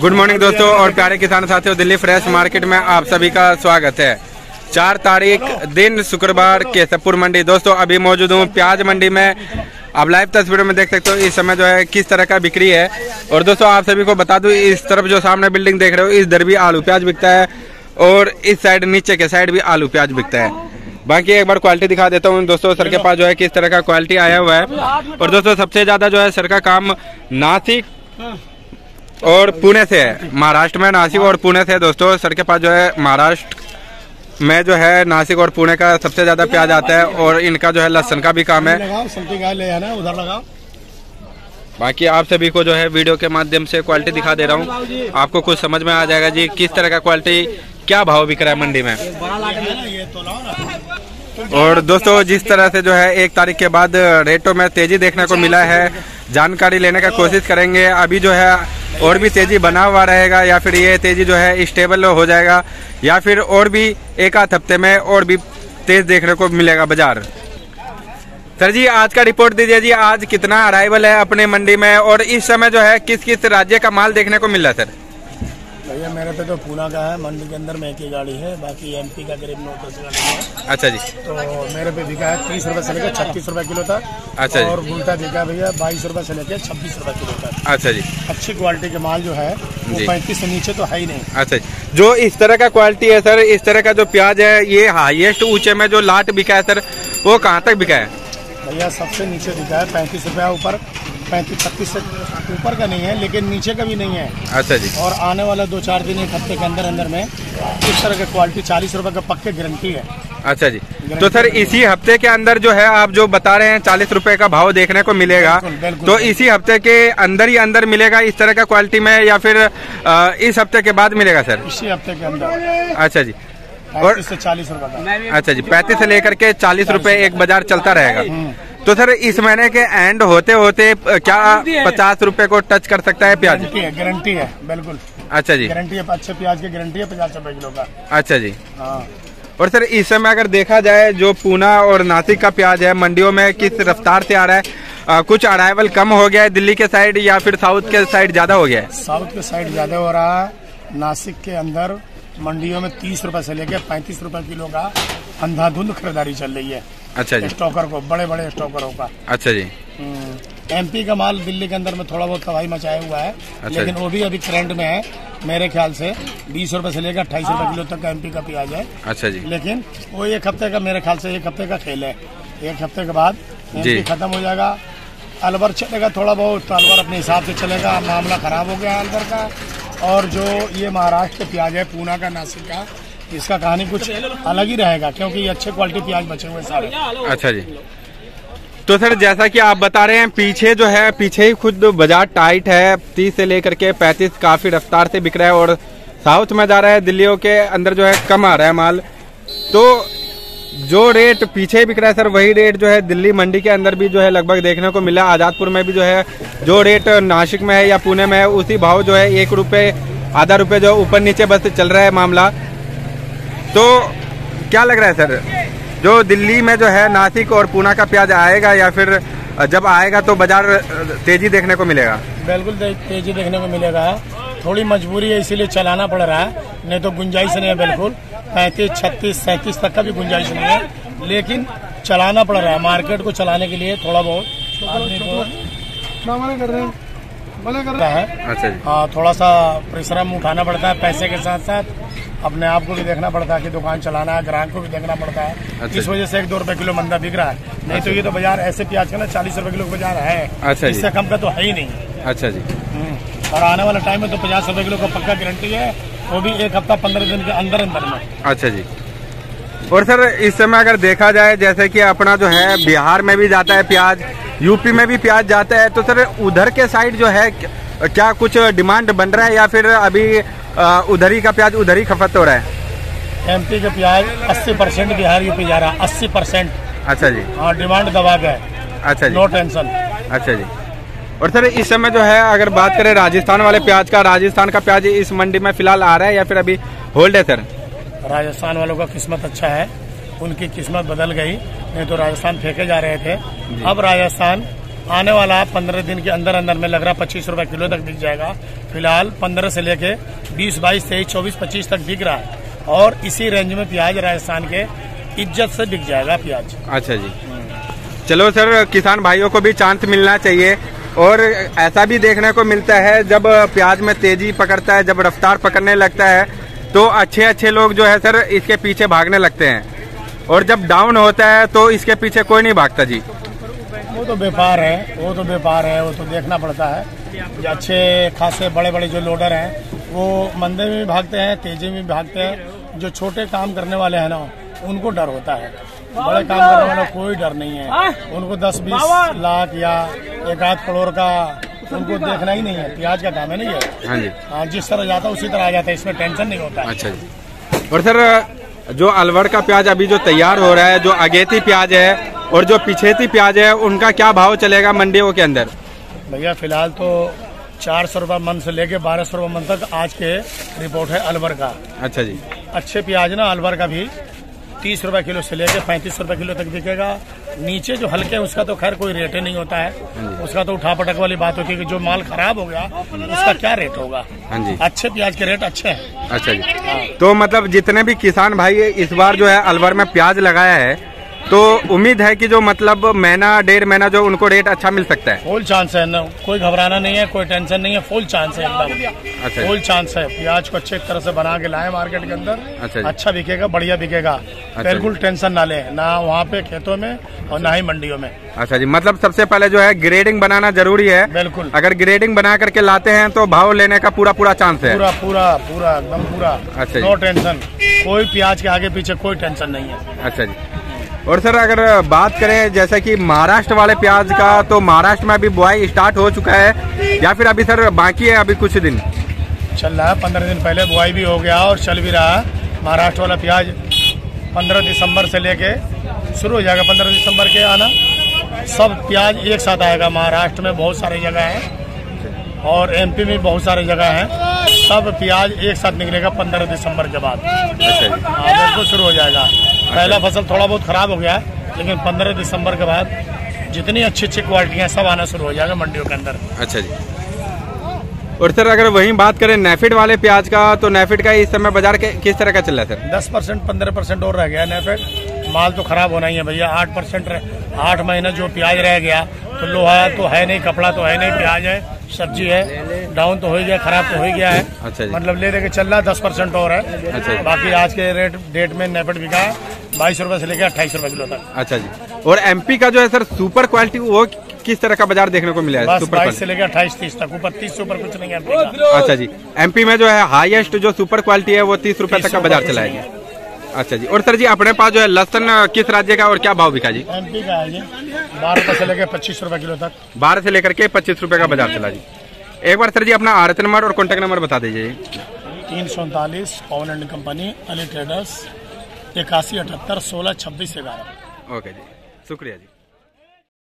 Good morning दोस्तों, और प्यारे किसान साथियों, दिल्ली फ्रेश मार्केट में आप सभी का स्वागत है। चार तारीख, दिन शुक्रवार केशवपुर मंडी। दोस्तों, अभी मौजूद हूँ प्याज मंडी में। आप लाइव तस्वीरों में देख सकते हो, इस समय जो है, किस तरह का बिक्री है। और दोस्तों, आप सभी को बता दूँ, इस तरफ़ जो सामने बिल्डिंग देख रहे हो, इस दर भी आलू प्याज बिकता है, और इस साइड नीचे के साइड भी आलू प्याज बिकता है। बाकी एक बार क्वालिटी दिखा देता हूँ, दोस्तों, सर के पास जो है, किस तरह का क्वालिटी आया हुआ है। और दोस्तों, सबसे ज़्यादा जो है, सर का काम नासिक और पुणे से है महाराष्ट्र में नासिक और पुणे से दोस्तों सर के पास जो है महाराष्ट्र में जो है नासिक और पुणे का सबसे ज़्यादा प्याज आता है और इनका जो है लहसन का भी काम है। बाकी आप सभी को जो है वीडियो के माध्यम से क्वालिटी दिखा दे रहा हूँ। आपको कुछ समझ में आ जाएगा जी किस तरह का क्वालिटी क्या भाव बिक रहा है मंडी में। और दोस्तों जिस तरह से जो है एक तारीख के बाद रेटों में तेज़ी देखने को मिला है जानकारी लेने का कोशिश करेंगे। अभी जो है, और भी तेज़ी बना हुआ रहेगा, या फिर ये तेज़ी जो है स्टेबल हो जाएगा, या फिर और भी एक आध हफ़्ते में और भी तेज देखने को मिलेगा बाज़ार। सर जी, आज का रिपोर्ट दीजिए जी, आज कितना अराइवल है अपने मंडी में, और इस समय जो है किस किस राज्य का माल देखने को मिल रहा है, सर? भैया मेरे पे तो पूना का है मंडी के अंदर में एक ही गाड़ी है बाकी एमपी का करीब नौ दस गाड़ी है। अच्छा जी। तो मेरे पे बिका है तीस रुपए से लेकर छत्तीस रुपए किलो तक अच्छा जी। और गुलटा बिका भैया बाईस रुपए से लेकर छब्बीस रुपए किलो तक। अच्छा जी। अच्छी क्वालिटी के माल जो है वो पैंतीस से नीचे तो है ही नहीं। अच्छा जी। जो इस तरह का क्वालिटी है सर इस तरह का जो प्याज है ये हाइएस्ट ऊँचे में जो लाट बिका है सर वो कहाँ तक बिका है? भैया सबसे नीचे बिका है पैंतीस रुपया ऊपर पैंतीस छत्तीस से ऊपर का नहीं है लेकिन नीचे का भी नहीं है। अच्छा जी। और आने वाला दो चार दिन एक हफ़्ते के अंदर अंदर में इस तरह की क्वालिटी चालीस रुपए का पक्के गारंटी है। अच्छा जी। तो सर इसी हफ़्ते के अंदर जो है आप जो बता रहे हैं चालीस रुपए का भाव देखने को मिलेगा। बिल्कुल, बिल्कुल। तो इसी हफ़्ते के अंदर ही अंदर मिलेगा इस तरह का क्वालिटी में या फिर इस हफ़्ते के बाद मिलेगा सर? इसी हफ़्ते के अंदर। अच्छा जी। और से चालीस रूपए का। अच्छा जी पैंतीस से लेकर के चालीस रूपए एक बाज़ार चलता रहेगा। तो सर इस महीने के एंड होते होते क्या पचास रूपए को टच कर सकता है प्याज? गारंटी है गारंटी है बिल्कुल। अच्छा जी। गारंटी है अच्छे प्याज की गारंटी है पचास रुपए किलो का। अच्छा जी। हाँ। और सर इस समय अगर देखा जाए जो पूना और नासिक का प्याज है मंडियों में किस रफ्तार से आ रहा है? अ, कुछ अराइवल कम हो गया है दिल्ली के साइड या फिर साउथ के साइड ज़्यादा हो गया है? साउथ के साइड ज़्यादा हो रहा है नासिक के अंदर मंडियों में तीस रूपए से लेकर पैंतीस रूपए किलो का अंधाधुंध खरीदारी चल रही है। अच्छा जी। स्टॉकर को बड़े बड़े स्टॉकरों का। अच्छा जी। एमपी का माल दिल्ली के अंदर में थोड़ा बहुत तबाही मचाया हुआ है। अच्छा। लेकिन वो भी अभी ट्रेंड में है मेरे ख्याल से बीस रूपए से लेकर अट्ठाईस रूपए किलो तक का एमपी का प्याज है। अच्छा जी। लेकिन वो एक हफ़्ते का मेरे ख्याल से एक हफ़्ते का खेल है। एक हफ़्ते के बाद। एमपी खत्म हो जाएगा। अलवर चलेगा थोड़ा बहुत अलवर अपने हिसाब से चलेगा। मामला खराब हो गया है अलवर का। और जो ये महाराष्ट्र प्याज है, पूना का, नासिक का, इसका कहानी कुछ अलग ही रहेगा, क्योंकि ये अच्छे क्वालिटी प्याज बचे हुए सारे। अच्छा जी। तो सर, जैसा कि आप बता रहे हैं, पीछे जो है, पीछे ही खुद बाज़ार टाइट है, तीस से लेकर के पैंतीस काफ़ी रफ्तार से बिक रहा है और साउथ में जा रहा है, दिल्लियों के अंदर जो है, कम आ रहा है माल। तो जो रेट पीछे बिक रहा है सर वही रेट जो है दिल्ली मंडी के अंदर भी जो है लगभग देखने को मिला। आजादपुर में भी जो है, जो रेट नासिक में है या पुणे में है, उसी भाव जो है एक रुपये आधा रुपये जो ऊपर नीचे बस चल रहा है मामला। तो क्या लग रहा है सर जो दिल्ली में जो है नासिक और पूना का प्याज आएगा या फिर जब आएगा तो बाज़ार तेज़ी देखने को मिलेगा? बिल्कुल तेज़ी देखने को मिलेगा। थोड़ी मजबूरी है, इसीलिए चलाना पड़ रहा है, नहीं तो गुंजाइश नहीं है, बिल्कुल। पैंतीस छत्तीस सैंतीस तक का भी गुंजाइश नहीं है। लेकिन चलाना पड़ रहा है। मार्केट को चलाने के लिए थोड़ा बहुत आदमी को रहा है? अच्छा जी। हाँ थोड़ा सा परिश्रम उठाना पड़ता है पैसे के साथ साथ अपने आप को भी देखना पड़ता है कि दुकान चलाना है ग्राहक को भी देखना पड़ता है। अच्छा। इस वजह से एक दो रुपए किलो मंदा बिक रहा है। नहीं तो ये तो बाज़ार ऐसे प्याज का ना चालीस रुपए किलो बाज़ार है। अच्छा इससे कम का तो है ही नहीं। अच्छा जी। और आने वाला टाइम में तो पचास रुपए किलो का पक्का गारंटी है वो भी एक हफ़्ता पंद्रह दिन के अंदर अंदर में। अच्छा जी। और सर इस समय अगर देखा जाए जैसे कि अपना जो है बिहार में भी जाता है प्याज यूपी में भी प्याज जाता है तो सर उधर के साइड जो है क्या कुछ डिमांड बन रहा है या फिर अभी उधर ही का प्याज उधर ही खपत हो रहा है? एमपी का प्याज 80 परसेंट बिहार यूपी जा रहा है अस्सी परसेंट। अच्छा जी। हाँ डिमांड दबा है। अच्छा जी। नो टेंशन अच्छा जी। और सर इस समय जो है अगर बात करें राजस्थान वाले प्याज का राजस्थान का प्याज इस मंडी में फ़िलहाल आ रहा है या फिर अभी होल्ड है सर? राजस्थान वालों का किस्मत अच्छा है। उनकी किस्मत बदल गई नहीं तो राजस्थान फेंके जा रहे थे। अब राजस्थान आने वाला पंद्रह दिन के अंदर अंदर में लग रहा पच्चीस रूपए किलो तक बिक जाएगा। फ़िलहाल पंद्रह से लेके बीस बाईस तेईस चौबीस पच्चीस तक बिक रहा है। और इसी रेंज में प्याज राजस्थान के इज़्ज़त से बिक जाएगा प्याज। अच्छा जी। चलो सर किसान भाइयों को भी चांस मिलना चाहिए। और ऐसा भी देखने को मिलता है जब प्याज में तेज़ी पकड़ता है जब रफ्तार पकड़ने लगता है तो अच्छे अच्छे लोग जो है सर इसके पीछे भागने लगते हैं। और जब डाउन होता है तो इसके पीछे कोई नहीं भागता जी। वो तो व्यापार है वो तो व्यापार है वो तो देखना पड़ता है। जो अच्छे खासे बड़े बड़े जो लोडर हैं वो मंदे में भी भागते हैं तेज़ी में भी भागते हैं। जो छोटे काम करने वाले हैं ना उनको डर होता है। बड़े काम करने वाला कोई डर नहीं है। उनको दस बीस लाख या एक आध करोड़ का उनको देखना ही नहीं है प्याज का काम है नहीं है हाँ जी। हाँ जिस तरह जाता है उसी तरह आ जाता है इसमें टेंशन नहीं होता। अच्छा जी। और सर जो अलवर का प्याज अभी जो तैयार हो रहा है जो अगेती प्याज है और जो पिछेती प्याज है उनका क्या भाव चलेगा मंडियों के अंदर? भैया फ़िलहाल तो चार सौ रुपये मन से लेके बारह सौ रुपये मन तक आज के रिपोर्ट है अलवर का। अच्छा जी। अच्छे प्याज ना अलवर का भी। तीस रुपए किलो से लेके पैंतीस रुपए किलो तक बिकेगा। नीचे जो हल्के हैं उसका तो खैर कोई रेट ही नहीं होता है। उसका तो उठा पटक वाली बात होती है कि जो माल खराब हो गया उसका क्या रेट होगा? हाँ जी। अच्छे प्याज के रेट अच्छे हैं। अच्छा जी। तो मतलब जितने भी किसान भाई इस बार जो है अलवर में प्याज लगाया है तो उम्मीद है कि जो मतलब महीना डेढ़ महीना जो उनको रेट अच्छा मिल सकता है। फुल चांस है ना। कोई घबराना नहीं है कोई टेंशन नहीं है फुल चांस है एकदम। अच्छा फुल चांस है। प्याज को अच्छे तरह से बना के लाए मार्केट के अंदर। अच्छा अच्छा बिकेगा बढ़िया बिकेगा। बिल्कुल टेंशन ना ले ना वहाँ पे खेतों में और ना ही मंडियों में। अच्छा जी मतलब सबसे पहले जो है ग्रेडिंग बनाना ज़रूरी है। बिल्कुल। अगर ग्रेडिंग बना करके लाते हैं तो भाव लेने का पूरा पूरा चांस है। पूरा पूरा पूरा एकदम पूरा। अच्छा नो टेंशन कोई प्याज के आगे पीछे कोई टेंशन नहीं है। अच्छा जी। और सर अगर बात करें जैसे कि महाराष्ट्र वाले प्याज का तो महाराष्ट्र में अभी बुआई स्टार्ट हो चुका है या फिर अभी सर बाकी है अभी कुछ दिन? चल रहा है पंद्रह दिन पहले बुआई भी हो गया और चल भी रहा है। महाराष्ट्र वाला प्याज पंद्रह दिसंबर से लेके शुरू हो जाएगा पंद्रह दिसंबर के आना। सब प्याज एक साथ आएगा। महाराष्ट्र में बहुत सारी जगह है और एमपी में बहुत सारी जगह है। सब प्याज एक साथ निकलेगा पंद्रह दिसंबर के बाद। अच्छा। जी हाँ शुरू हो जाएगा। पहला फ़सल थोड़ा बहुत खराब हो गया है लेकिन पंद्रह दिसंबर के बाद जितनी अच्छी अच्छी क्वालिटियाँ सब आना शुरू हो जाएगा मंडियों के अंदर। अच्छा जी। और सर अगर वही बात करें नेफिड वाले प्याज का तो नेफिड का इस समय बाज़ार के किस तरह का चल रहा है सर? दस परसेंट पंद्रह परसेंट और रह गया नेफेड माल तो खराब होना ही है भैया। आठ परसेंट आठ महीना जो प्याज रह गया तो लोहा तो है नहीं कपड़ा तो है नहीं प्याज है सब्ज़ी है। डाउन तो हो गया खराब तो हो गया है। अच्छा मतलब ले लेके चल रहा है दस परसेंट और है। अच्छा बाकी आज के रेट डेट में नेफेड बिका है बाईस रूपए से लेकर अट्ठाईस रूपए किलो तक। अच्छा जी। और एमपी का जो है सर सुपर क्वालिटी वो किस तरह का बाज़ार देखने को मिला है? सुपर से लेकर अट्ठाईस तीस तक ऊपर तीस से ऊपर कुछ नहीं है अच्छा जी। एमपी में जो है हाईएस्ट जो सुपर क्वालिटी है वो तीस रूपए तक का बाज़ार चला है अच्छा जी। और सर जी अपने पास जो है लहसन किस राज्य का और क्या भाव बिका जी? एमपी का है ये। बारह रुपए से लेकर पच्चीस रूपए किलो तक। बारह से लेकर के पच्चीस रूपए का बाज़ार चला जी। एक बार सर जी अपना आरत नंबर और कॉन्टेक्ट नंबर बता दीजिए। तीन सौ उनतालीस Pawan and company Ali traders इक्यासी अठहत्तर सोलह छब्बीस ग्यारह। ओके जी। शुक्रिया जी।